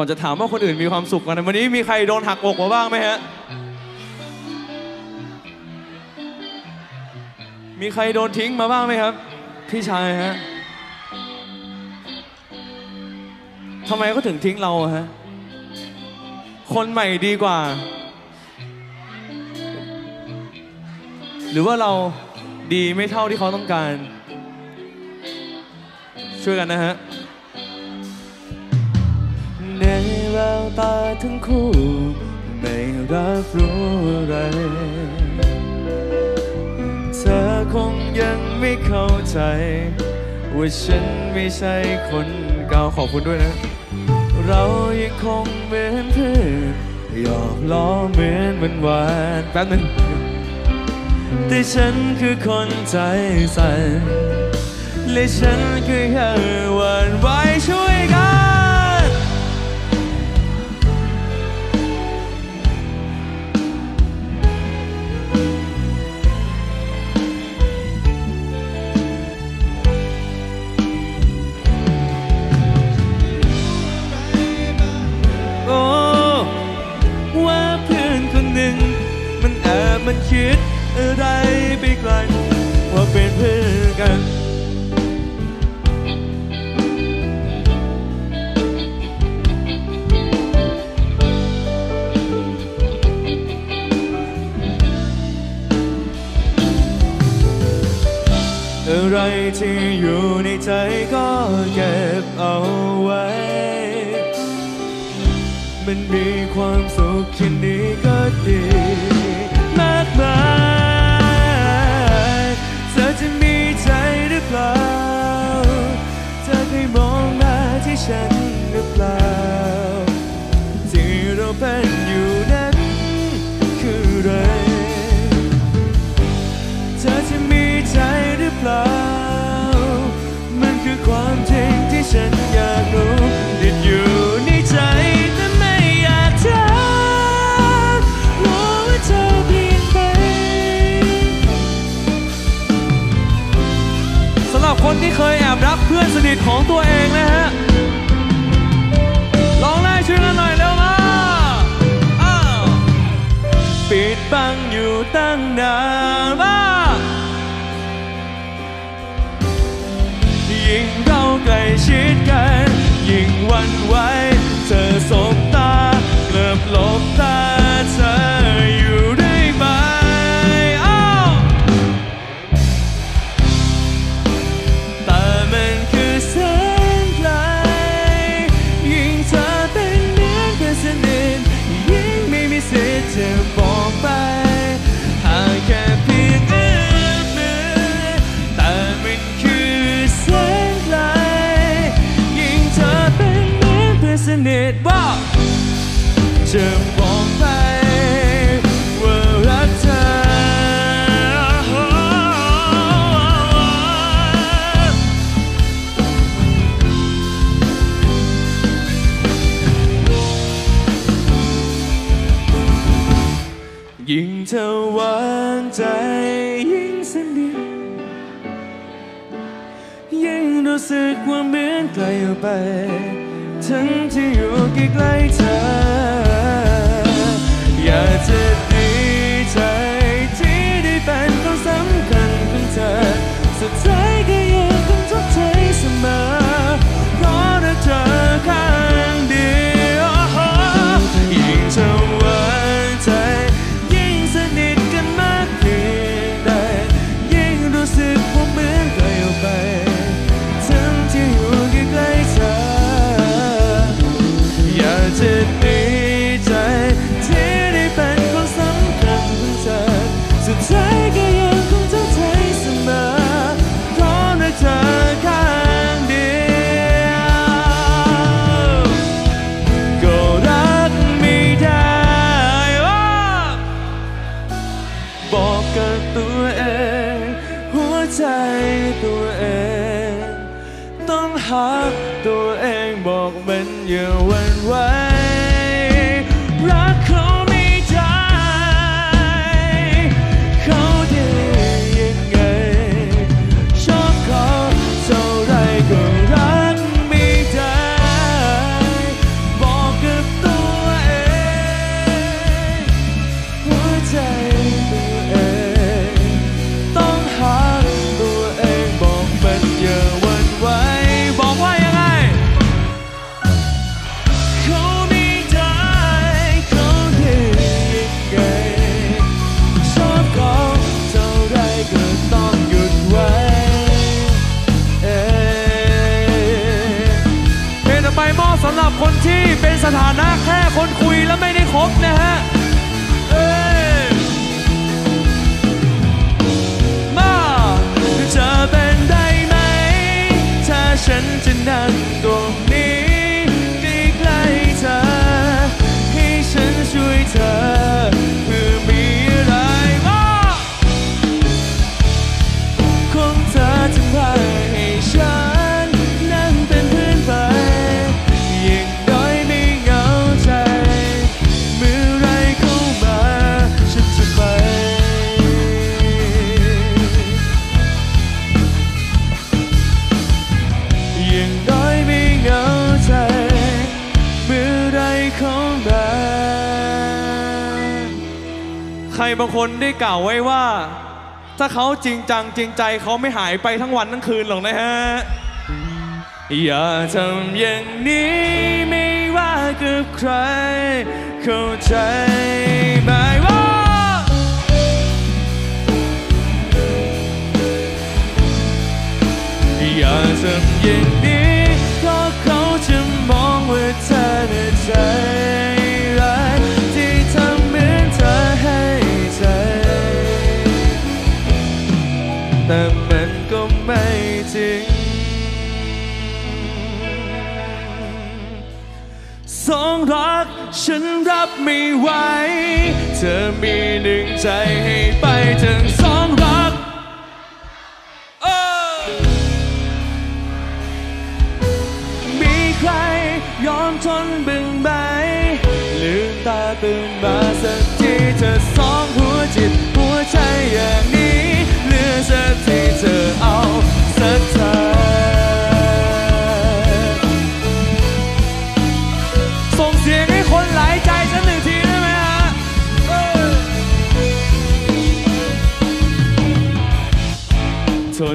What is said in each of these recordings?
ก่อนจะถามว่าคนอื่นมีความสุขกันวันนี้มีใครโดนหักอกมาบ้างไหมฮะ มีใครโดนทิ้งมาบ้างไหมครับ พี่ชายฮะทำไมเขาถึงทิ้งเราฮะ คนใหม่ดีกว่า หรือว่าเราดีไม่เท่าที่เขาต้องการ ช่วยกันนะฮะ แววตาทั้งคู่ ไม่รับรู้อะไร เธอคงยังไม่เข้าใจ ว่าฉันไม่ใช่คนเก่าขอบคุณด้วยนะ เรายังคงเหมือนเพื่อนหยอกล้อเหมือนวันวานแป๊บนึงแต่ฉันคือคนใจสั่นและฉันคือแค่หวันไหวช่วยกัน มันคิดอะไรไปไกลว่าเป็นเพื่อนกันอะไรที่อยู่ในใจก็เก็บเอาไว้ มันมีความสุขแค่นี้ก็ดี เปล่าเธอเคยมองมาที่ฉัน เคยแอบรักเพื่อนสนิทของตัวเองนะฮะลองไล่ช่วยกันหน่อยเร็วมาอ้าวปิดบังอยู่ตั้งนานมายิ่งเราใกล้ชิดกัน ยิ่งวันไหวเธอสบตาเกือบหลบตา จ มั แล้วไม่ได้ครบนะฮะมาเธอเป็นได้ไหม ถ้าฉันจะนั่งตัว คนได้กล่าวไว้ว่า ถ้าเขาจริงจังจริงใจเขาไม่หายไปทั้งวันทั้งคืนหรอกนะฮะ อย่าทำอย่างนี้ไม่ว่ากับใคร เข้าใจไหมว่าอย่าทำอย่างนี้เพราะเขาจะมองว่าเธอในใจ ฉันรับไม่ไหว เธอมีหนึ่งใจให้ไปถึงสองรักมีใครยอมทนบึงใบลืมตาตื่นมาสักทีเธอสองหัวจิตหัวใจใหญ่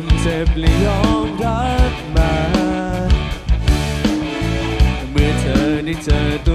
นเจ็บและยอมรับมา เมื่อเธอได้เจอตัว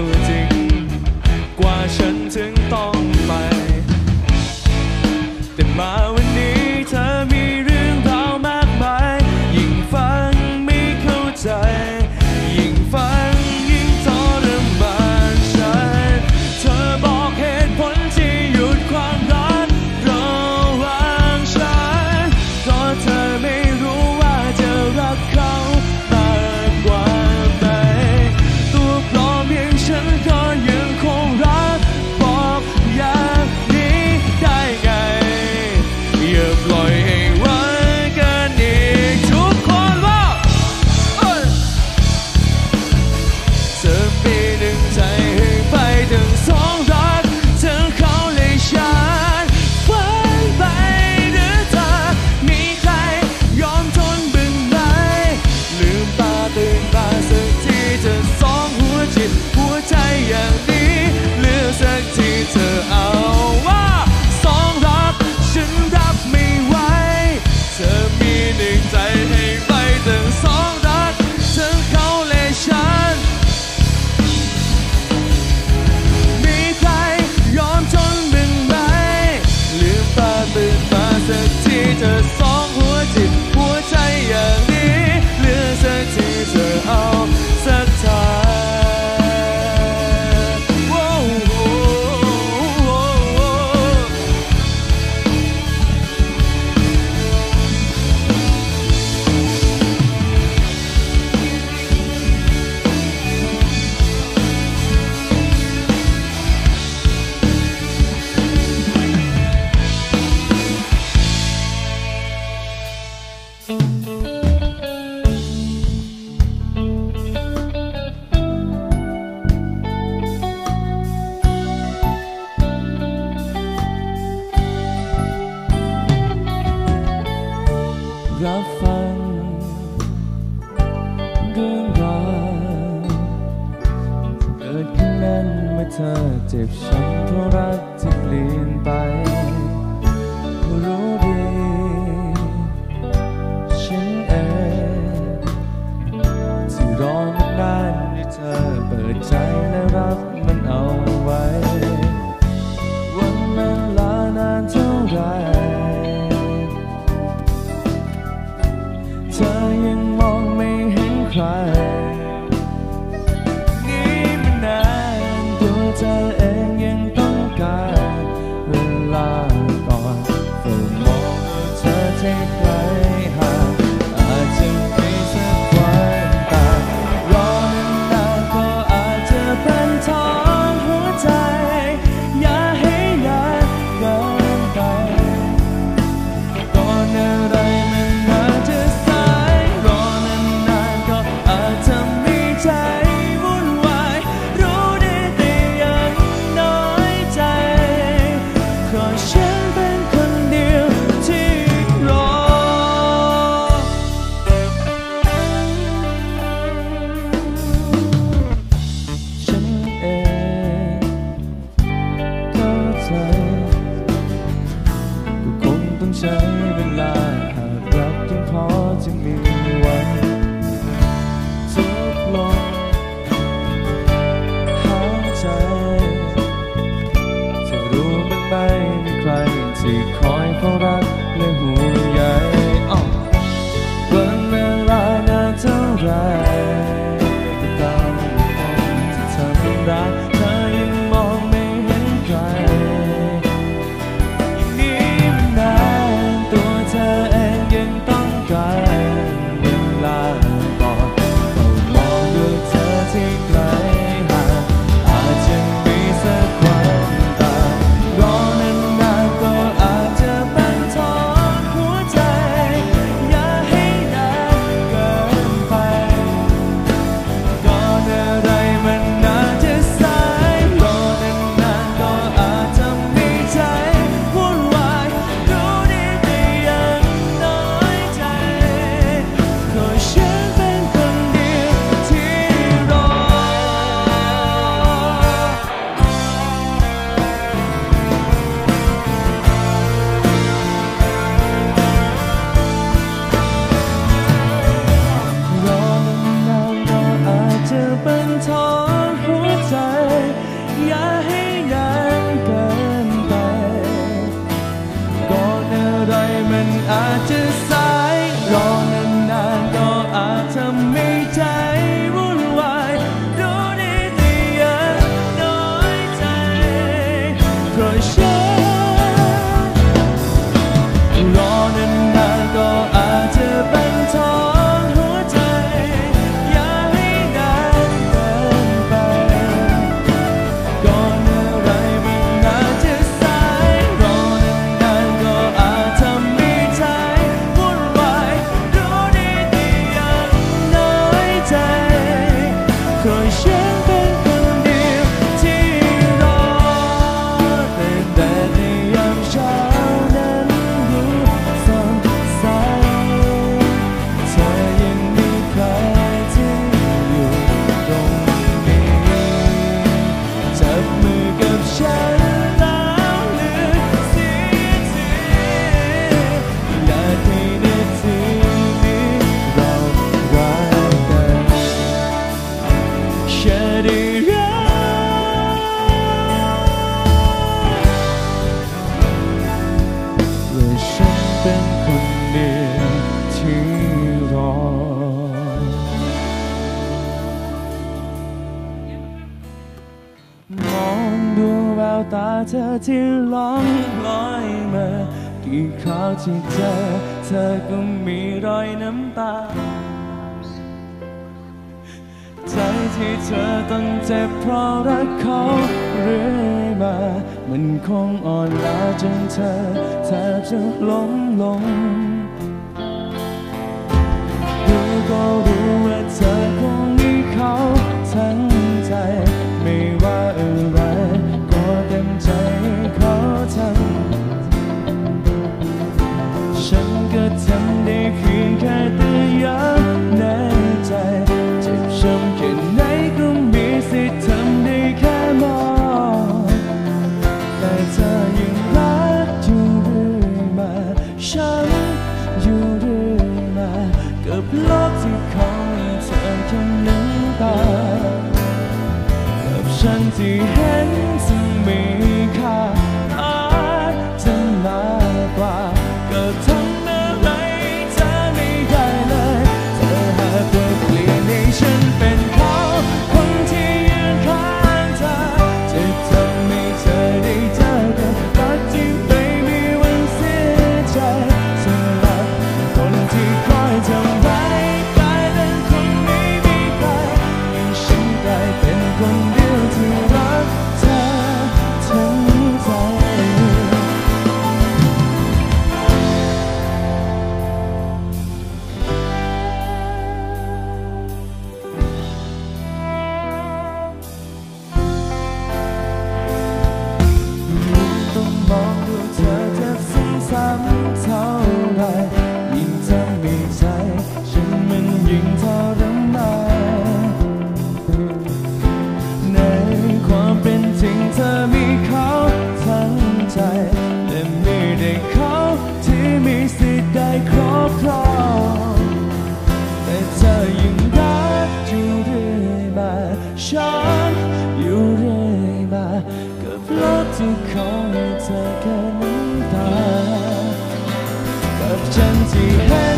เพราะรักเขาเรื่อยมา มันคงอ่อนล้าจนเธอแทบจะล้มลง แต่เธอยังรักอยู่เรื่อยมาฉันอยู่เรื่อยมากับโลกที่คอยเธอแค่น้ำตากับฉันที่ให้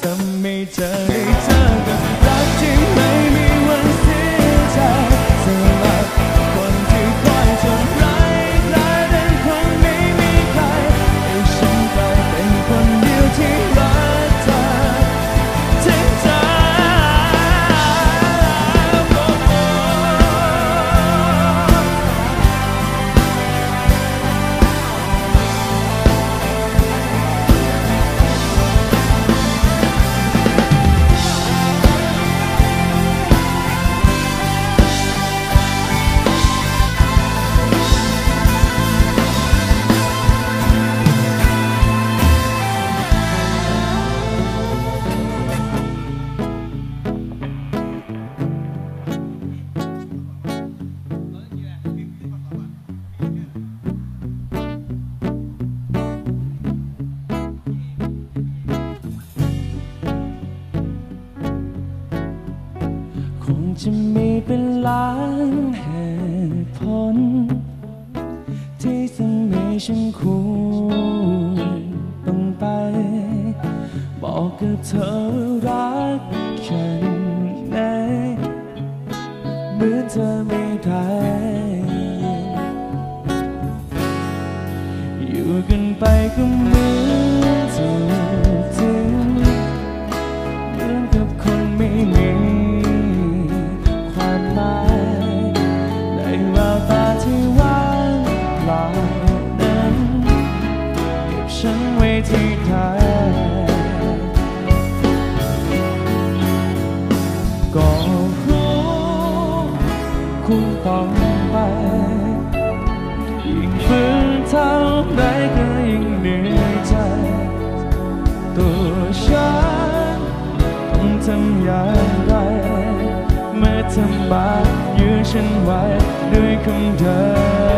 ทำให้เธอได้เจอกัน ไวที่ใคก็รู้คงต้องไป ยิ่งฝืนเท่าไรก็ยิ่งเหนื่อยใจ ตัวฉันต้องทำอย่างไร เมื่อทำบาปยื้อฉันไว้ด้วยคำเดิม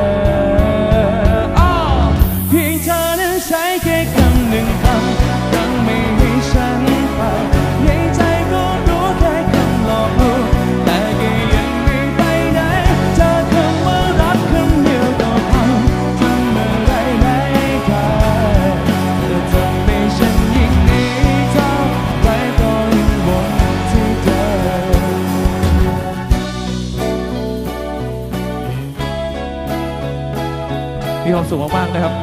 สุขมากๆนะครับ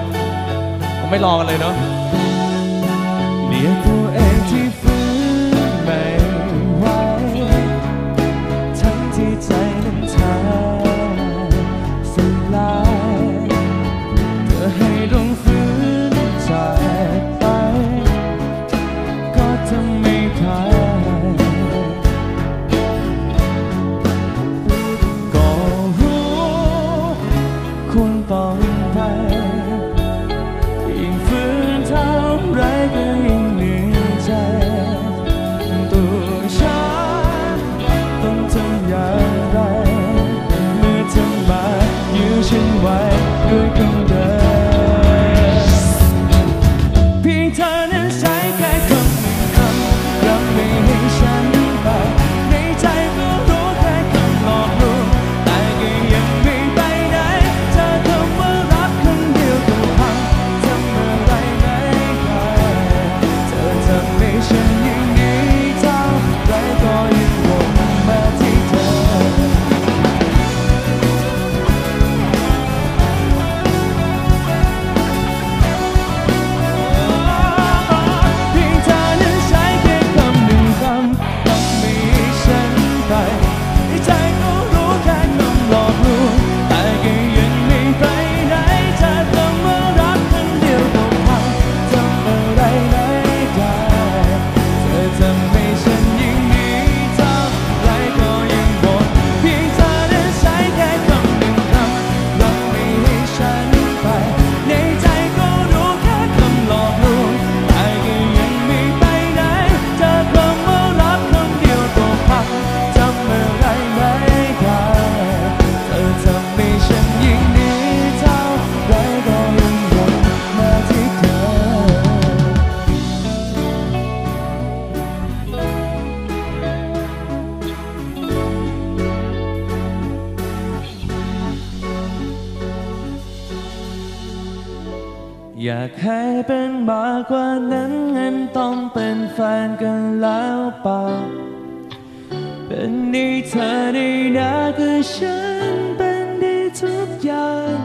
ผมไม่รอกันเลยเนาะากให้เป็นมากกว่านั้นงั้นต้องเป็นแฟนกันแล้วเปล่า เป็นนี่เธอได้นะคือฉันเป็นด้ทุกอย่าง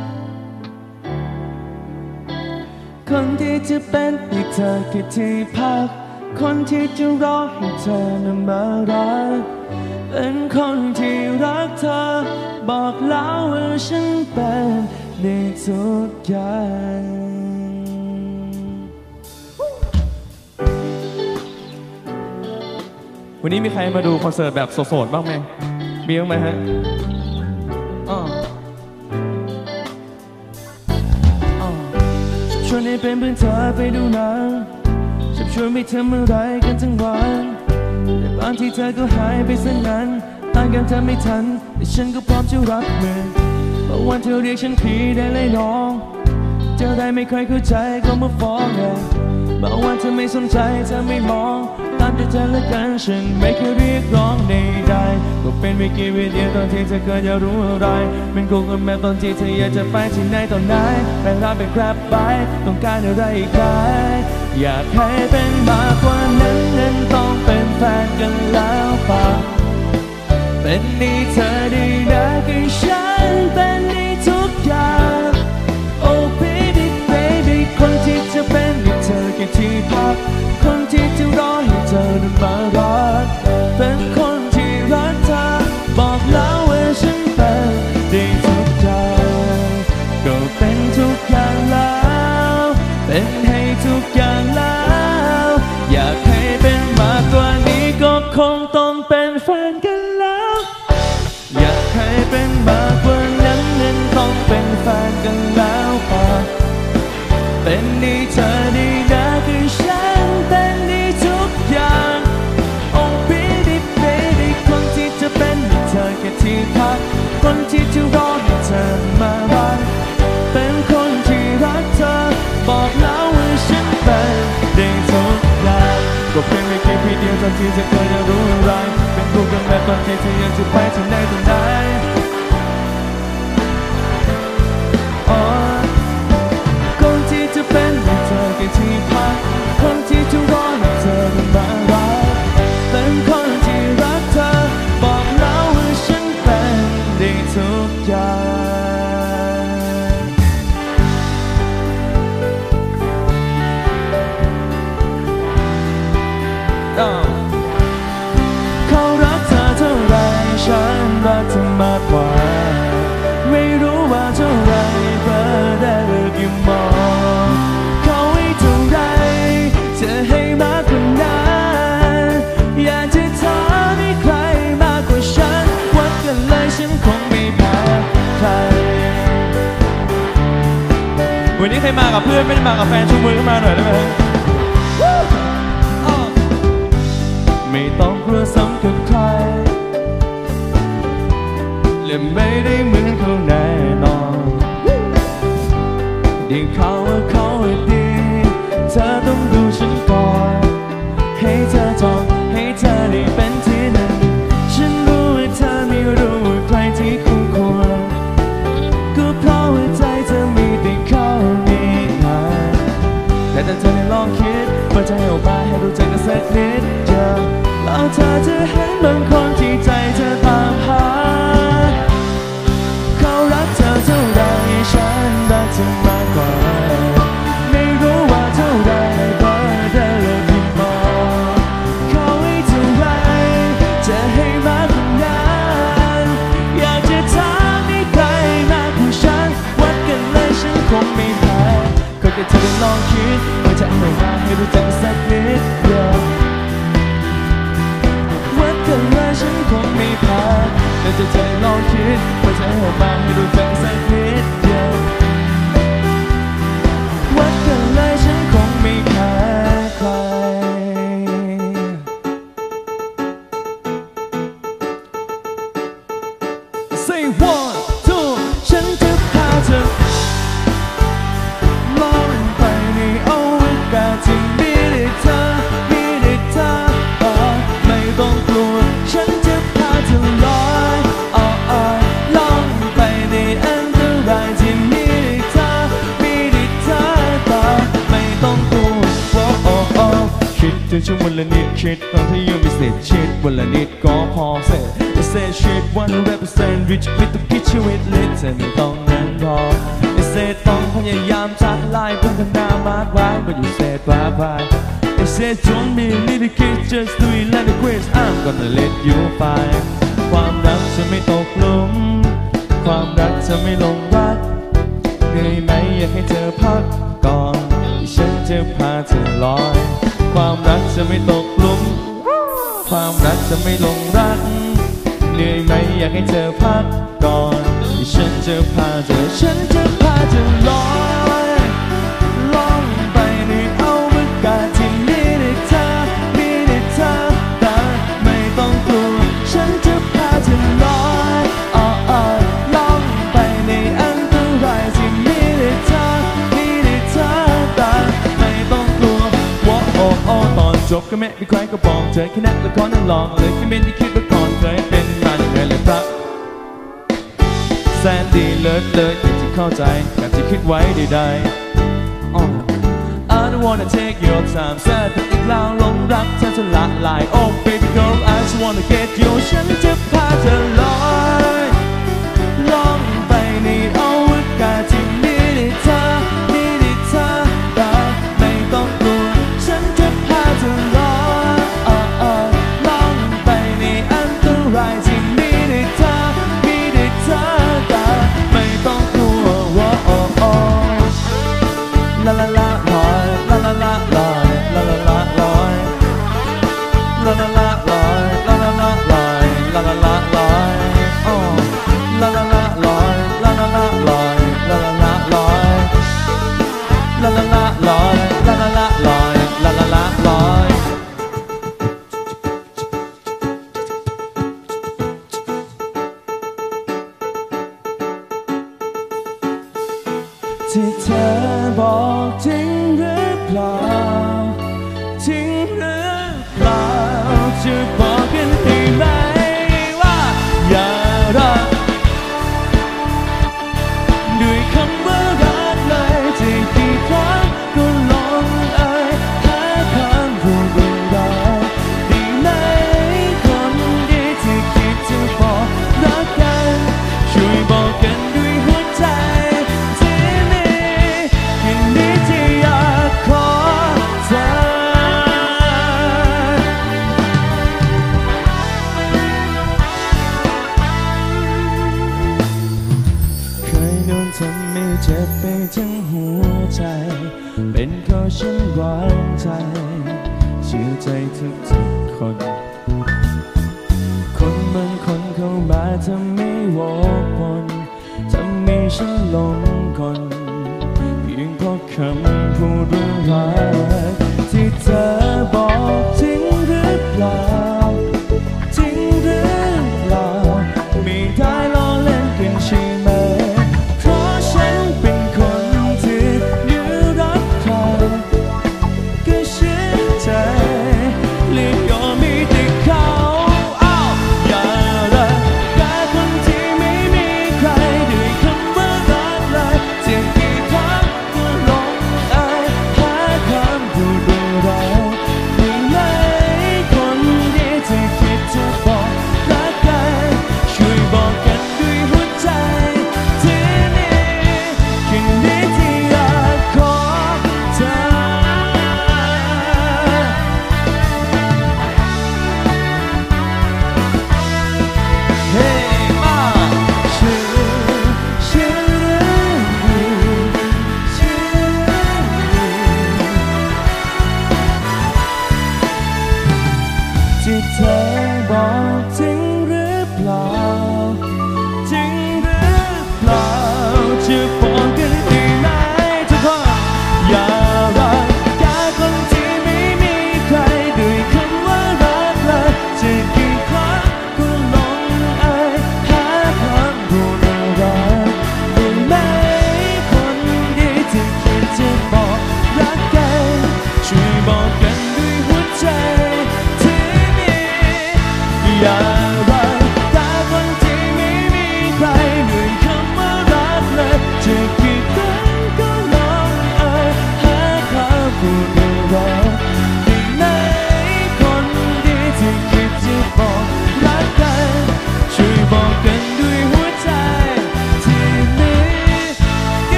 คนที่จะเป็นให้เธอคือที่พัก คนที่จะรอให้เธอนั้นมารักเป็นคนที่รักเธอ บอกแล้วว่าฉันเป็นในทุกอย่าง วันนี้มีใครมาดูคอนเสิร์ตแบบโสดๆบ้างไหมมีบ้างไหมฮะอ๋อชวนให้เป็นเพื่อนเธอไปดูหนังฉันชวนไปทำอะไรกันทั้งวันแต่บางทีเธอก็หายไปซะนั้นต่างกันเธอไม่ทัน แต่ฉันก็พร้อมจะรับมือบางวันเธอเรียกฉันพี่ได้เลยน้องเจอได้ไม่เคยเข้าใจก็มาฟ้องเลยบางวันเธอไม่สนใจเธอไม่มอง ตามใจเธอละกันฉันไม่เคยเรียกร้องใดๆก็เป็นไม่กี่วิดีตอนที่เธอเคยจะรู้อะไรเป็นกูกับแม่ตอนที่เธออยากจะไปที่ไหนตอนไหนแบ่รับเป็นครับไปต้องการอะไรอีกไหมอยากให้เป็นมากกว่านั้นนั้นต้องเป็นแฟนกันแล้วป่ะเป็นนี่เธอได้นะคือฉันเป็นนี่ทุกอย่าง Oh baby baby คนที่จะเป็นให้เธอแค่ที่พักคนที่จะรอ ให้เธ ที่เธอเคยจะรู้อะไร เป็นคู่กันแบบตอนที่เธอยังจะไปถึงไหนตรงไหน วันนี้ใครมากับเพื่อนไม่ได้มากับแฟนชูมือขึ้นมาหน่อยได้ไหมฮะไม่ต้องกลัวซ้ำกับใครและไม่ได้เหมือนเขาแน่ เธอจะเห็นบางคนที่ใจเธอตามหา เขารักเธอเท่าไรฉันรักเธอมากกว่า ไม่รู้ว่าเท่าไรเพราะเธอเลิกที่มองเขาให้เท่าไรจะให้มากกว่านั้นอยากจะถามให้ใครมากกว่าฉัน วัดกันเลยฉันคงไม่แพ้ก็แค่เธอลองคิดว่าจะเอามาให้รู้จักกันสักนิดเดียว แพ้แต่จะใจลองคิดว่าจะเอกมาให้รู้จักกันสักที said, join me, little kids, just do it like a quiz. I'm gonna let you find ความรักจะไม่ตกหลุม ความรักจะไม่ลงรักเหนื่อยไหมอยากให้เธอพักก่อน ฉันจะพาเธอลอย ความรักจะไม่ตกหลุม ความรักจะไม่ลงรัก เหนื่อยไหมอยากให้เธอพักก่อน ฉันจะพาเธอ Oh, I don't wanna take your time so ที่เธอบอกจริงหรือเปล่าจริงหรือเปล่าจะ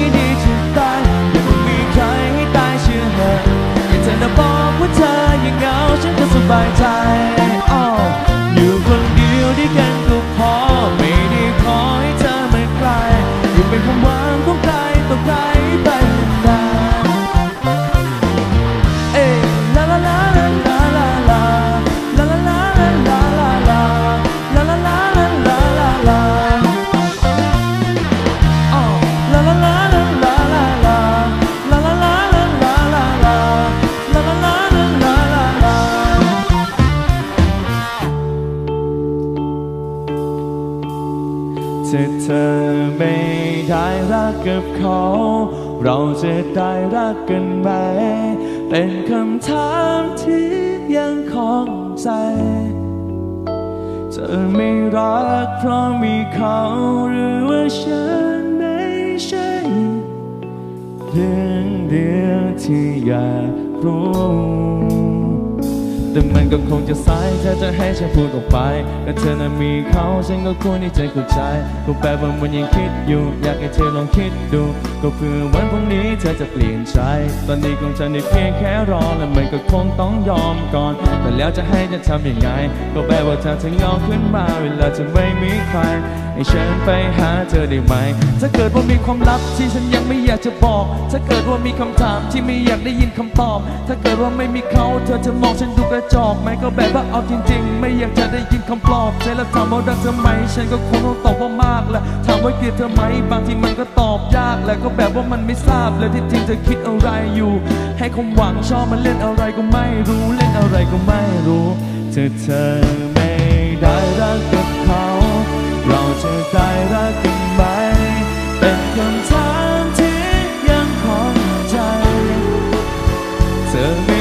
ยอย่งมีใครให้ตายเชื่อเธอแค่เธอนะบอกว่าเธอย่งเหงาฉันจะสบายใจ สายถ้าจะให้ฉันพูดออกไปแต่เธอนั้นมีเขาฉันก็ควรที่จะเข้าใจก็แปลว่ามันยังคิดอยู่ อยากให้เธอลองคิดดู ก็เพื่อวันพรุ่งนี้เธอจะเปลี่ยนใจ ตอนนี้ของฉันได้เพียงแค่รอ และมันก็คงต้องยอมก่อน แต่แล้วจะให้ฉันทำยังไง ก็แปลว่าเธอจะเงาขึ้นมาเวลาจะไม่มีใคร ให้ฉันไปหาเธอได้ไหม ถ้าเกิดว่ามีความลับที่ฉันยังไม่อยากจะบอก ถ้าเกิดว่ามีคำถามที่ไม่อยากได้ยินคำตอบ ถ้าเกิดว่าไม่มีเขาเธอจะมองฉันดูกระจอกไหมก็แบบว่าเอาจริง ๆ ไม่อยากจะได้ยินคำปลอบใจแล้วถามว่ารักเธอไหม ฉันก็คงต้องตอบว่ามากแหละถามว่าเกลียดเธอไหมบางทีมันก็ตอบยากแหละก็แบบว่ามันไม่ทราบเลยที่จริงเธอคิดอะไรอยู่ ให้ความหวังชอบมันเล่นอะไรก็ไม่รู้เล่นอะไรก็ไม่รู้เธอเธอไม่ได้รักกับเขา เราจะได้รักกันไหม เป็นคำถามที่ยังคงใจ เธอ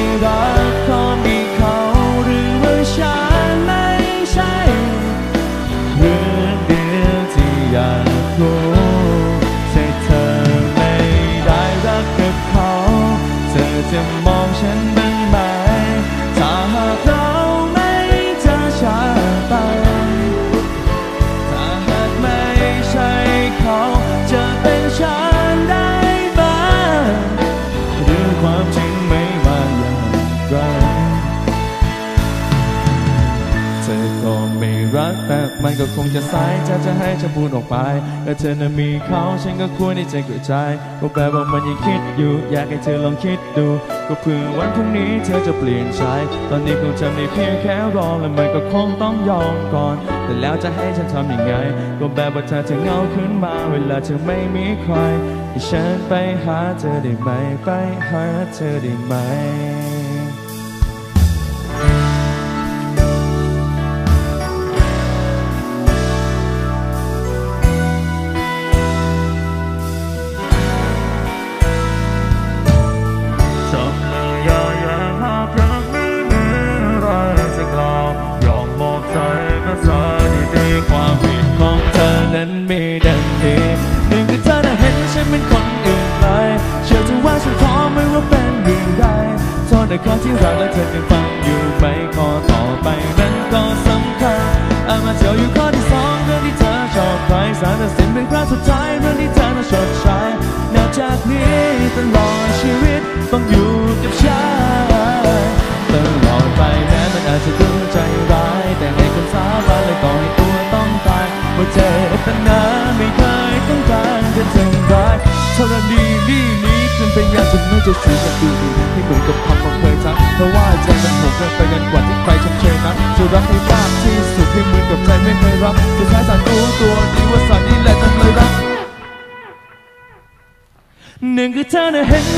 ก็คงจะสายถ้าจะให้ฉันพูดออกไปแต่เธอนั้นมีเขาฉันก็ควรที่จะเข้าใจก็แปลว่ามันยังคิดอยู่ อยากให้เธอลองคิดดู ก็เพื่อวันพรุ่งนี้เธอจะเปลี่ยนใจตอนนี้คงจะไม่เพียงแค่รอและมันก็คงต้องยอมก่อน แต่แล้วจะให้ฉันทำยังไง ก็แบบว่าเธอจะเงาขึ้นมา เวลาเธอไม่มีใครให้ฉันไปหาเธอได้ไหมไปหาเธอได้ไหม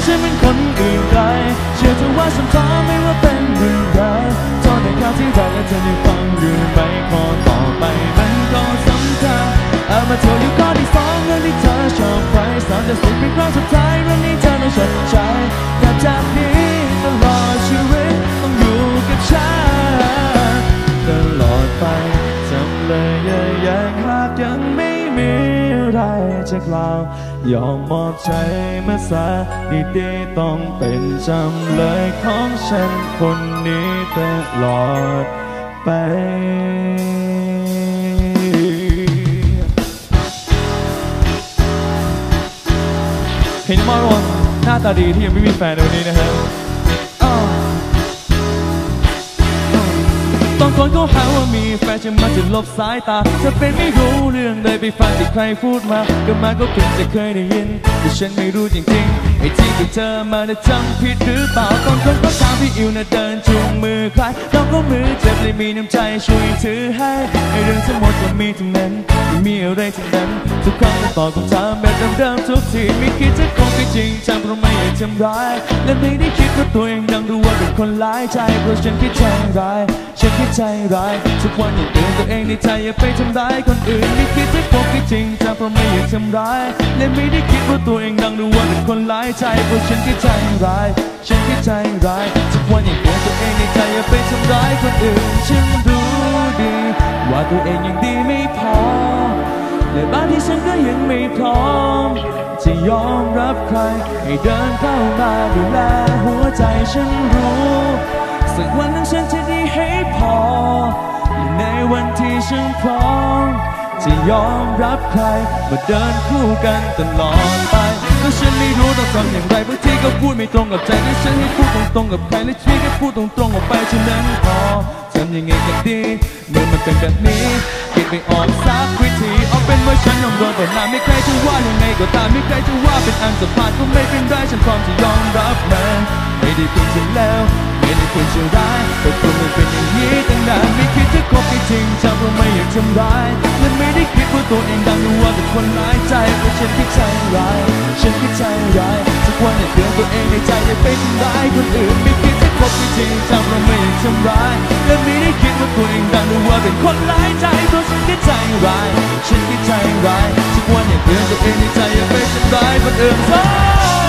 ฉันเป็นคนอื่นไกลเชื่อเธอว่าฉันพร้อไม่ว่าเป็นหรืองใดโทษในคราวที่รักและเธอได้ฟังหรือไหมข้อต่อไปมันก็สำคัญเอามาเธออยู่ข้อที่สองเรื่องที่เธอชอบใครสามจะสิบเป็นครั้งสุด ยอมมอบใจมาซาดีๆต้องเป็นจำเลยของฉันคนนี้ตลอดไปเห็นมารอนหน้าตาดีที่ยังไม่มีแฟนในวันนี้นะครับ บางคนก็หาว่ามีแฟนฉันมาจะลบสายตาจะเป็นไม่รู้เรื่องเลยไปฟังที่ใครพูดมาก็มาก็เพิ่งจะเคยได้ยิน แต่ฉันไม่รู้จริงๆไอ้ที่กับเธอมาน่ะจำผิดหรือเปล่าบางคนก็ถามพี่อิวนะเดินจูงมือใครเราก็มือเจ็บเลยมีน้ำใจช่วยถือให้ไอ้เรื่องทั้งหมดก็มีทั้งนั้น ไม่มีอะไรทั้งนั้นทุกครั้งต้องตอบคำถามแบบเดิมๆทุกทีไม่คิดจะคงไม่จริงจังเพราะไม่อยากทำร้าย และไม่ได้คิดว่าตัวเองยังรู้ว่าเป็นคนร้ายใจเพราะฉันคิดใจร้ายฉันคิดใจร้ายทุกวันอยากเตือนตัวเองในใจอย่าไปทำร้ายคนอื่นไม่คิดจะคบไม่จริงจังเพราะไม่อยากทำร้าย และไม่ได้คิดว่าตัวเองดังรู้ว่าเป็นคนหลายใจเพราะฉันแค่ใจร้ายฉันแค่ใจร้ายทุกวันยังเตือนตัวเองในใจอย่าไปทำร้ายคนอื่นฉันรู้ ว่าตัวเองยังดีไม่พอและบางที่ฉันก็ยังไม่พร้อม จะยอมรับใคร ให้เดินเข้ามาดูแลหัวใจฉันรู้ สักวันหนึงฉันจะดีให้พอและในวันที่ฉันพร้อม จะยอมรับใคร มาเดินคู่กันตลอดไป ก็ฉันไม่รู้ต้องทำอย่างไรบางทีก็พูดไม่ตรงกับใจและฉันให้พูดตรงๆกับใครและชีวิตก็พูดตรงๆออกไปฉะนั้นพอทำยังไงกันดีเมื่อมันเป็นแบบนี้คิดไม่ออกสักวิธีเอาเป็นว่าฉันยอมโดนต่อหน้าไม่ใครจะว่ายังไงก็ตามไม่ใครจะว่าเป็นอันสัมพันธ์ก็ไม่เป็นไรฉันพร้อมจะยอมรับมัน ไม่ได้เป็นฉันแล้วไม่ได้ควรจะร้ายแต่คุณมันเป็นอย่างนี้ตั้งนานไม่คิดจะคบกันจริงจังเพราะไม่อยากทำร้ายและไม่ได้คิดว่าตัวเองดังหรือว่าเป็นคนร้ายใจเพราะฉันแค่ใจร้ายฉันแค่ใจร้ายทุกวันอยากเตือนตัวเองในใจอย่าไปทำร้ายคนอื่นไม่คิดจะคบกันจริงจังเพราะไม่อยากทำร้ายและไม่ได้คิดว่าตัวเองดังหรือว่าเป็นคนร้ายใจเพราะฉันแค่ใจร้ายฉันแค่ใจร้ายทุกวันอยากเตือนตัวเองในใจอย่าไปทำร้ายคนอื่น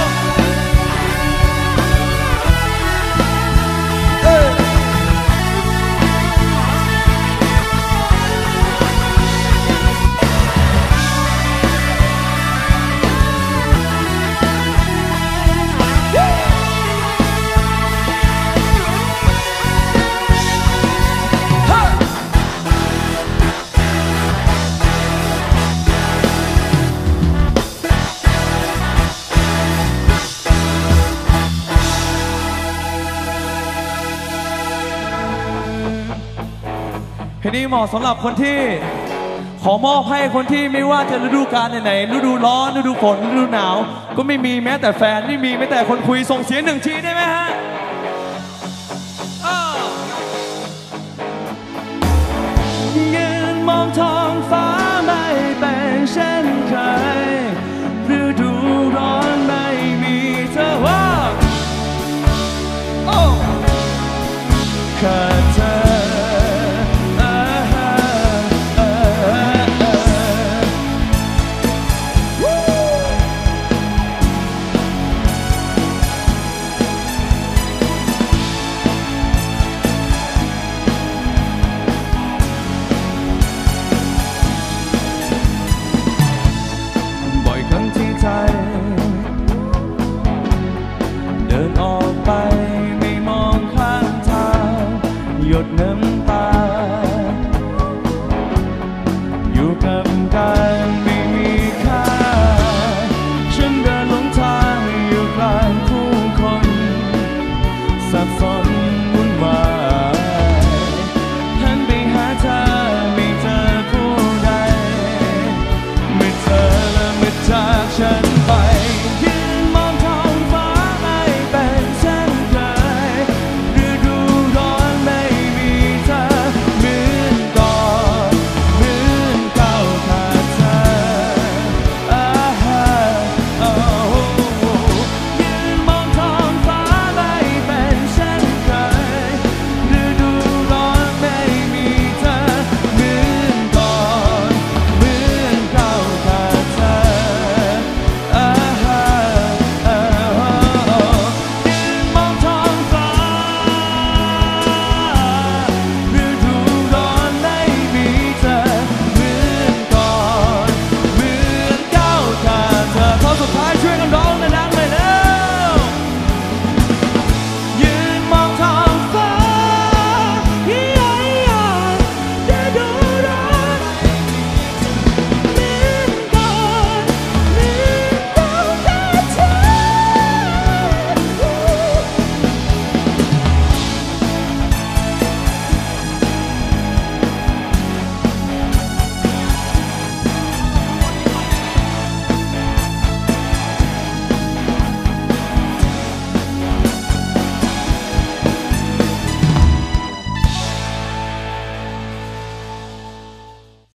นี้เหมาะสำหรับคนที่ ขอมอบให้คนที่ไม่ว่าจะฤดูกาลไหนๆฤดูร้อนฤดูฝนฤดูหนาว ก็ไม่มีแม้แต่แฟนไม่มีแม้แต่คนคุยส่งเสียงหนึ่งทีได้ไหมฮะยืนมองท้องฟ้าไม่เป็นเช่นเคยฤดูร้อนไม่มีเธอว่าโอ้แค่เอ